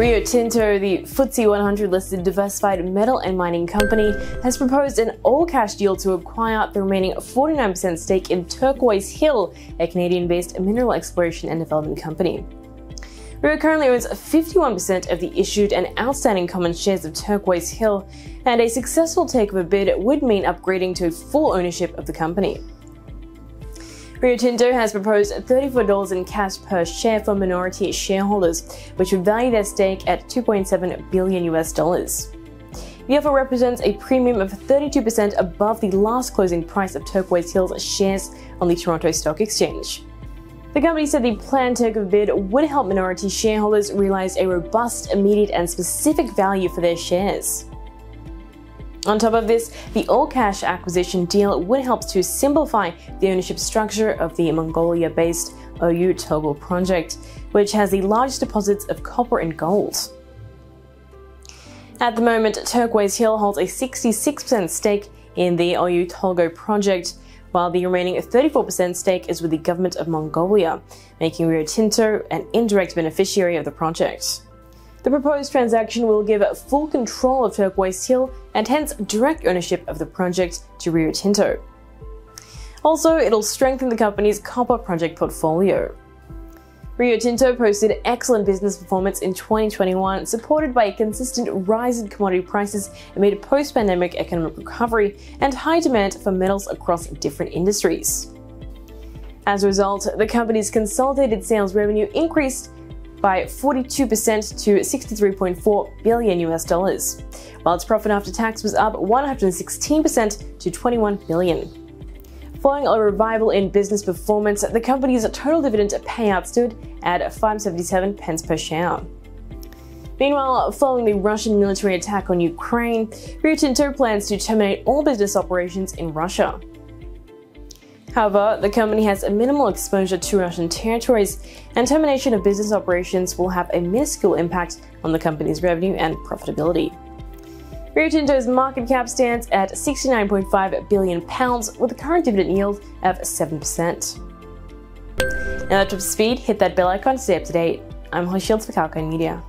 Rio Tinto, the FTSE 100 listed diversified metal and mining company, has proposed an all cash deal to acquire the remaining 49% stake in Turquoise Hill, a Canadian based mineral exploration and development company. Rio currently owns 51% of the issued and outstanding common shares of Turquoise Hill, and a successful takeover bid would mean upgrading to full ownership of the company. Rio Tinto has proposed $34 in cash per share for minority shareholders, which would value their stake at 2.7 billion US dollars. The offer represents a premium of 32% above the last closing price of Turquoise Hill's shares on the Toronto Stock Exchange. The company said the planned takeover bid would help minority shareholders realize a robust, immediate, and specific value for their shares. On top of this, the all-cash acquisition deal would help to simplify the ownership structure of the Mongolia-based Oyu Tolgoi project, which has the largest deposits of copper and gold. At the moment, Turquoise Hill holds a 66% stake in the Oyu Tolgoi project, while the remaining 34% stake is with the government of Mongolia, making Rio Tinto an indirect beneficiary of the project. The proposed transaction will give full control of Turquoise Hill and hence direct ownership of the project to Rio Tinto. Also, it'll strengthen the company's copper project portfolio. Rio Tinto posted excellent business performance in 2021, supported by a consistent rise in commodity prices amid a post pandemic economic recovery and high demand for metals across different industries. As a result, the company's consolidated sales revenue increased by 42% to 63.4 billion US dollars, while its profit after tax was up 116% to 21 billion. Following a revival in business performance, the company's total dividend payout stood at 577 pence per share. Meanwhile, following the Russian military attack on Ukraine, Rio Tinto plans to terminate all business operations in Russia. However, the company has a minimal exposure to Russian territories, and termination of business operations will have a minuscule impact on the company's revenue and profitability. Rio Tinto's market cap stands at 69.5 billion pounds with a current dividend yield of 7%. Now that's up to speed, hit that bell icon to stay up to date. I'm Holly Shields for Kalkine Media.